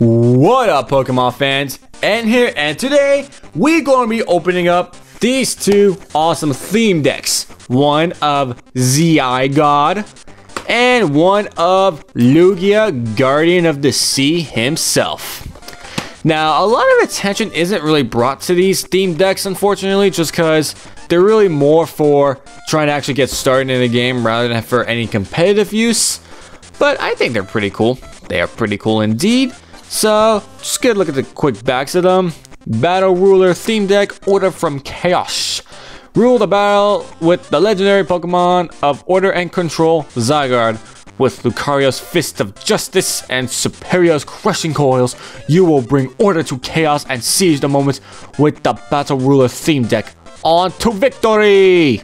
What up, Pokemon fans? And here, and today, we're going to be opening up these two awesome theme decks. One of Zygarde, and one of Lugia, Guardian of the Sea himself. Now, a lot of attention isn't really brought to these theme decks, unfortunately, just because they're really more for trying to actually get started in the game rather than for any competitive use. But I think they're pretty cool. They are pretty cool indeed. So, just get a look at the quick backs of them. Battle Ruler theme deck, Order from Chaos. Rule the battle with the legendary Pokemon of Order and Control, Zygarde. With Lucario's Fist of Justice and Serperior's Crushing Coils, you will bring order to chaos and seize the moment with the Battle Ruler theme deck. On to victory!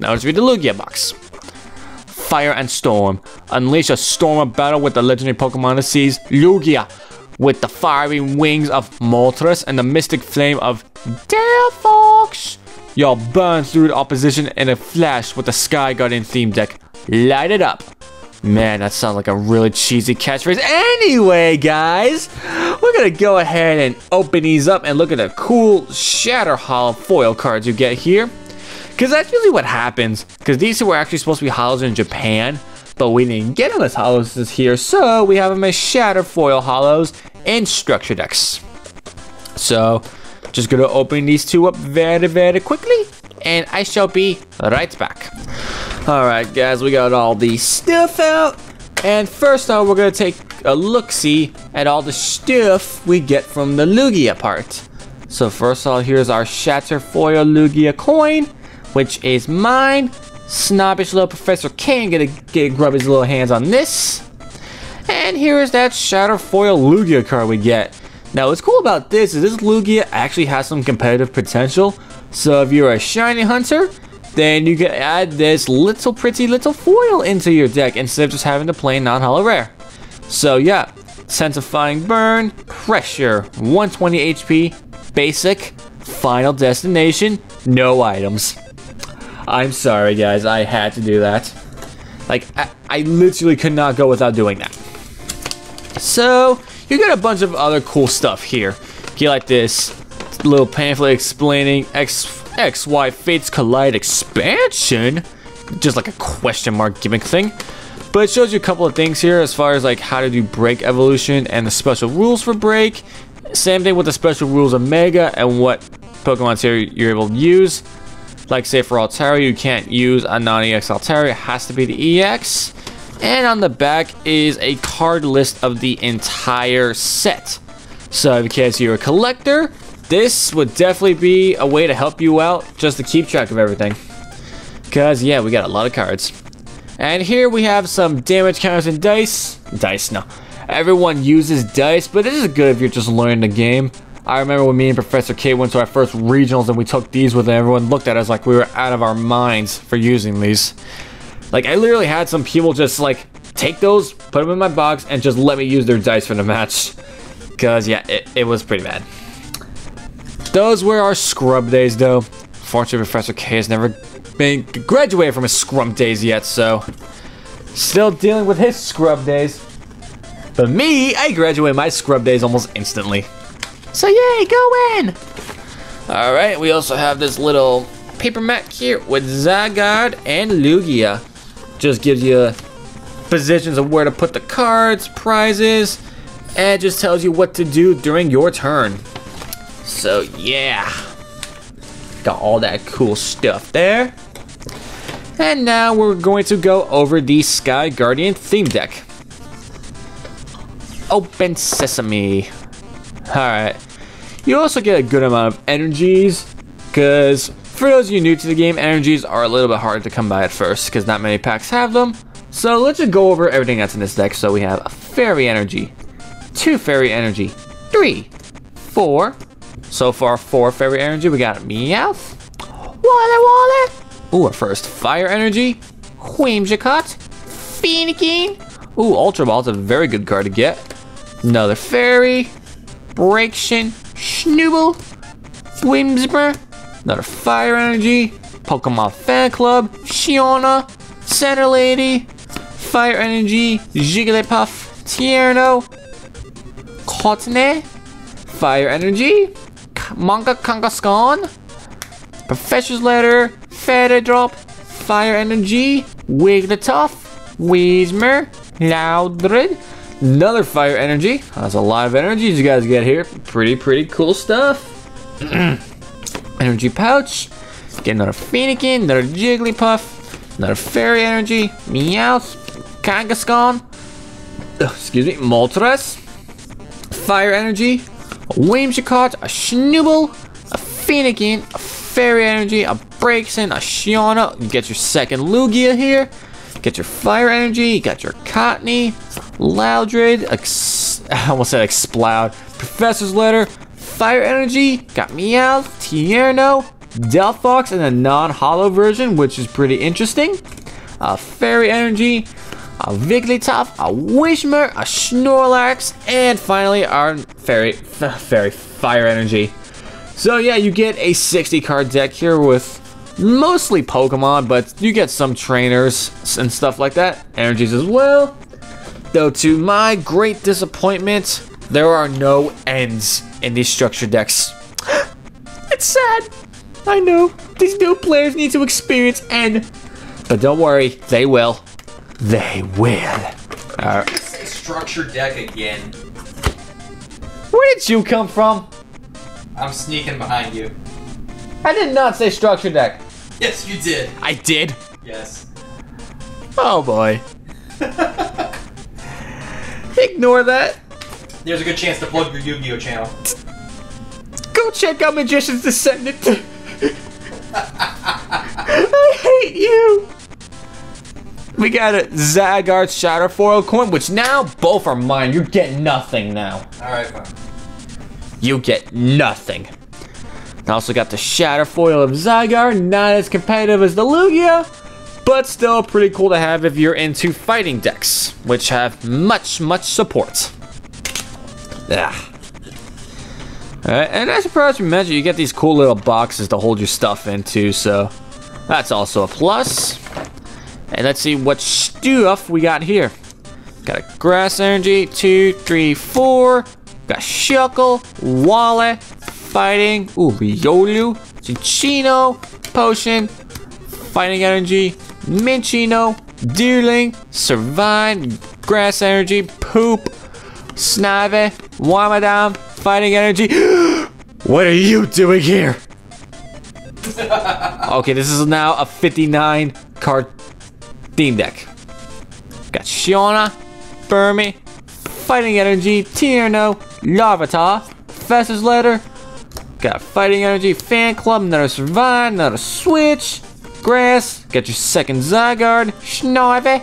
Now let's read the Lugia box. Fire and Storm. Unleash a storm of battle with the legendary Pokemon the seas, Lugia with the fiery wings of Moltres and the mystic flame of Delphox. Y'all burn through the opposition in a flash with the Sky Guardian theme deck. Light it up. Man, that sounds like a really cheesy catchphrase. Anyway, guys, we're gonna go ahead and open these up and look at the cool Shatter Holo foil cards you get here. Because that's usually what happens. Because these two were actually supposed to be holos in Japan but we didn't get them as this here, so we have them as shatter foil holos and structure decks. So, just gonna open these two up very, very quickly, and I shall be right back. Alright guys, we got all the stuff out, and first off, we're gonna take a look-see at all the stuff we get from the Lugia part. So first of all, here's our Shatter Foil Lugia coin, which is mine. Snobbish little Professor K gonna get grub his little hands on this. And here is that Shatter Foil Lugia card we get. Now what's cool about this is this Lugia actually has some competitive potential. So if you're a shiny hunter, then you can add this little pretty little foil into your deck instead of just having to play non-holo rare. So yeah, Intensifying Burn, Pressure, 120 HP, Basic, Final Destination, no items. I'm sorry, guys. I had to do that. Like, I, I literally could not go without doing that. So, you get a bunch of other cool stuff here. You get like this little pamphlet explaining X, XY Fates Collide expansion. Just like a question mark gimmick thing. But it shows you a couple of things here as far as like how to do break evolution and the special rules for break. Same thing with the special rules of Mega and what Pokemon's here you're able to use. Like say for Altaria, you can't use a non-EX Altaria, it has to be the EX. And on the back is a card list of the entire set. So in case you're a collector, this would definitely be a way to help you out just to keep track of everything. Because yeah, we got a lot of cards. And here we have some damage counters and dice. Dice, no. Everyone uses dice, but this is good if you're just learning the game. I remember when me and Professor K went to our first regionals and we took these with them, everyone looked at us like we were out of our minds for using these. Like, I literally had some people just, like, take those, put them in my box, and just let me use their dice for the match. Because, yeah, it, it was pretty bad. Those were our scrub days, though. Fortunately, Professor K has never been graduated from his scrub days yet, so... Still dealing with his scrub days. But me, I graduated my scrub days almost instantly. So yay, go in! Alright, we also have this little paper mat here with Zygarde and Lugia. Just gives you positions of where to put the cards, prizes, and just tells you what to do during your turn. So yeah, got all that cool stuff there. And now we're going to go over the Sky Guardian theme deck. Open Sesame. Alright. You also get a good amount of energies, because for those of you new to the game, energies are a little bit hard to come by at first, because not many packs have them. So let's just go over everything that's in this deck. So we have a Fairy Energy, two Fairy Energy, three, four. So far, four Fairy Energy. We got Meowth, Wally Wally. Ooh, our first Fire Energy, Whimsicott, Fennekin. Ooh, Ultra Ball is a very good card to get. Another Fairy, Braixen, Snubbull, Whimsicott, another Fire Energy, Pokemon Fan Club, Shiona, Center Lady, Fire Energy, Jigglypuff, Tierno, Hotne, Fire Energy, Manga Kangaskhan, Professor's Letter, Feather Drop, Fire Energy, Wigglytuff, Whismur, Loudred, another Fire Energy. That's a lot of energies you guys get here. Pretty, pretty cool stuff. energy Pouch, get another Fennekin, another Jigglypuff, another Fairy Energy, Meowth, Kangaskhan, excuse me, Moltres, Fire Energy, a Whimsicott, a Snubbull, a Fennekin, a Fairy Energy, a Braixen, a Shiona. You get your second Lugia here. Get your Fire Energy. You got your Cottonee, Loudred, ex I almost said Exploud, Professor's Letter, Fire Energy. Got Meowth, Tierno, Delphox in a non-holo version, which is pretty interesting. Uh, Fairy Energy, a Wigglytuff, a Whismur, a Snorlax, and finally our Fairy, Fairy Fire Energy. So yeah, you get a 60 card deck here with mostly Pokemon, but you get some trainers and stuff like that. Energies as well. Though to my great disappointment, there are no Ns in these structure decks. it's sad. I know. These new players need to experience N. But don't worry, they will. They will. Alright. Structure deck again. Where did you come from? I'm sneaking behind you. I did not say structure deck. Yes, you did. I did. Yes. Oh boy. Ignore that. There's a good chance to plug your Yu-Gi-Oh channel. Go check out Magician's Descendant. I hate you. We got a Zygarde Shatter Foil coin, which now both are mine. You're getting nothing now. Alright, fine. You get nothing. I also got the Shatter Foil of Zygarde, not as competitive as the Lugia, but still pretty cool to have if you're into fighting decks, which have much, much support. Yeah. Alright, and as surprised you mentioned, you get these cool little boxes to hold your stuff into, so that's also a plus. And let's see what stuff we got here. Got a Grass Energy, two, three, four. Got Shuckle, Wallet, Fighting, ooh, Riolu, Cinccino, Potion, Fighting Energy, Minccino, Deerling, Survive, Grass Energy, Poop, Snivy, Wormadam, Fighting Energy. what are you doing here? okay, this is now a 59 card theme deck. Got Shiona, Burmy, Fighting Energy, Tierno, Larvitar, Professor's Letter. Got Fighting Energy, Fan Club, another Survive, another Switch, Grass. Got your second Zygarde, Snivy,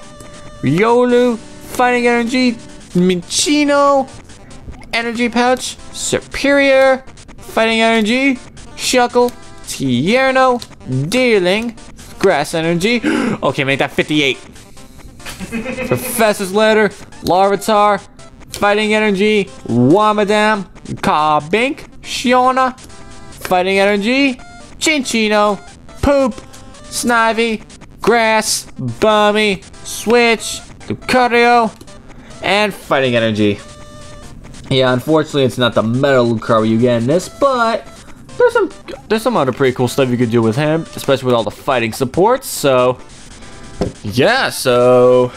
Riolu, Fighting Energy, Minccino, Energy Pouch, Serperior, Fighting Energy, Shuckle, Tierno, Deerling, Grass Energy. Okay, make that 58. Professor's Letter, Larvitar, Fighting Energy, Wormadam, Carbink, Shiona, Fighting Energy, Cinccino, Poop, Snivy, Grass, Burmy, Switch, Lucario, and Fighting Energy. Yeah, unfortunately, it's not the Metal Lucario you get in this, but there's some there's some other pretty cool stuff you could do with him, especially with all the fighting supports. So, yeah, so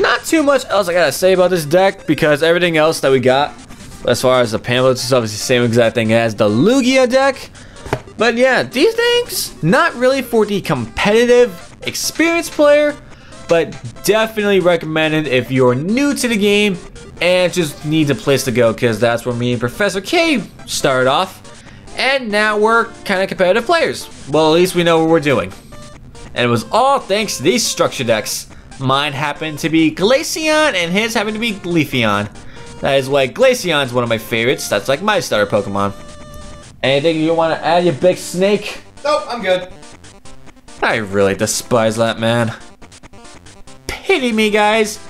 not too much else I gotta say about this deck because everything else that we got, as far as the pamphlets, is obviously the same exact thing as the Lugia deck. But yeah, these things not really for the competitive experienced player, but definitely recommended if you're new to the game and just needs a place to go because that's where me and Professor K started off. And now we're kind of competitive players. Well, at least we know what we're doing. And it was all thanks to these structure decks. Mine happened to be Glaceon and his happened to be Leafeon. That is why Glaceon's one of my favorites. That's like my starter Pokemon. Anything you want to add, you big snake? Nope, I'm good. I really despise that man. Pity me, guys.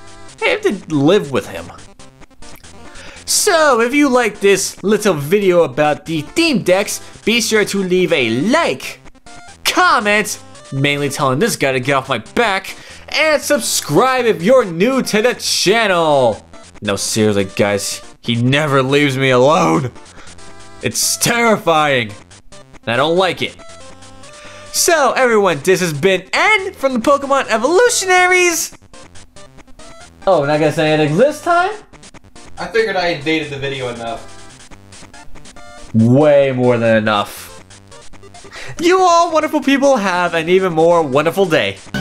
I have to live with him. So, if you like this little video about the theme decks, be sure to leave a like, comment, mainly telling this guy to get off my back, and subscribe if you're new to the channel. No, seriously, guys, He never leaves me alone. It's terrifying. I don't like it. So, everyone, this has been N from the Pokemon Evolutionaries. Oh, not gonna say anything this time? I figured I invaded the video enough. Way more than enough. You all wonderful people have an even more wonderful day.